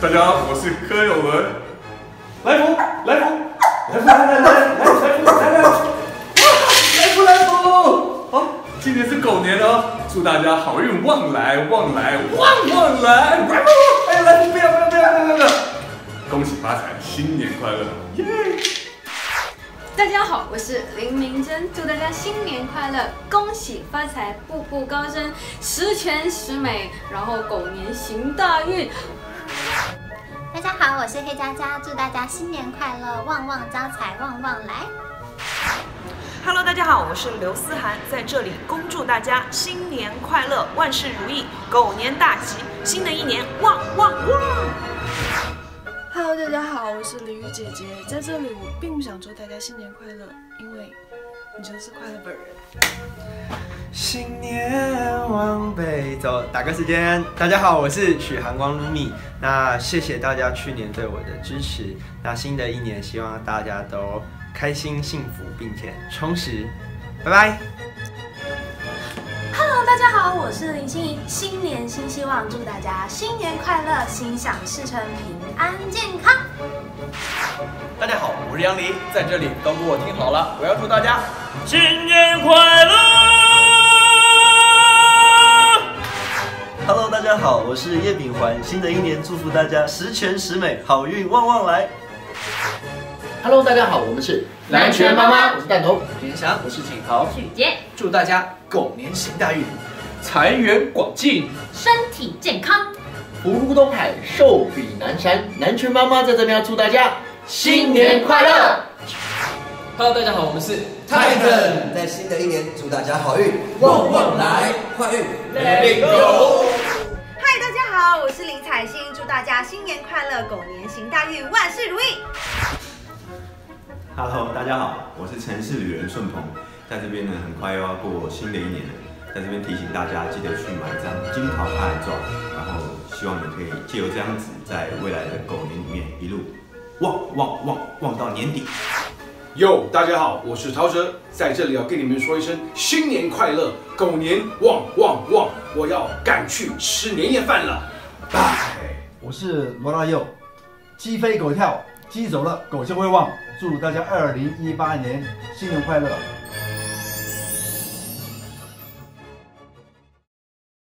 大家好，我是柯有伦。来福，来福，来福，来来来来来福，来来，来福来福。好，今年是狗年哦，祝大家好运旺来旺来旺旺来。哎，来福不要不要不要不要不要！恭喜发财，新年快乐，耶！大家好，我是林明珍，祝大家新年快乐，恭喜发财，步步高升，十全十美，然后狗年行大运。大家好，我是黑佳佳，祝大家新年快乐，旺旺招财，旺旺来。Hello，大家好，我是刘思涵，在这里恭祝大家新年快乐，万事如意，狗年大吉，新的一年旺旺旺。Hello，大家好，我是李雨姐姐，在这里我并不想祝大家新年快乐，因为你就是快乐本人。新年往北走，打歌时间，大家好，我是许寒光 Lumi，那谢谢大家去年对我的支持，那新的一年希望大家都开心、幸福，并且充实，拜拜。Hello，大家好，我是林心怡，新年新希望，祝大家新年快乐，心想事成，平安健康。大家好，我是杨黎，在这里都给我听好了，我要祝大家新年快乐。家好，我是叶秉环，新的一年祝福大家十全十美，好运旺旺来。Hello，大家好，我们是南拳妈妈，我是蛋头，林翔，我是景豪，许杰，祝大家狗年行大运，财源广进，身体健康，福如东海，寿比南山。南拳妈妈在这边要祝大家新年快乐。Hello，大家好，我们是 Titan，在新的一年祝大家好运，旺旺来，快运。Let it go。我是林彩欣，祝大家新年快乐，狗年行大运，万事如意。Hello，大家好，我是城市旅人顺鹏，在这边呢，很快又要过新的一年了，在这边提醒大家，记得去买一张金桃拍照，然后希望你可以借由这样子，在未来的狗年里面一路旺旺旺旺到年底。哟，大家好，我是陶喆，在这里要跟你们说一声新年快乐，狗年旺旺旺！我要赶去吃年夜饭了，我是罗大佑，鸡飞狗跳，鸡走了，狗就会忘。祝大家二零一八年新年快乐，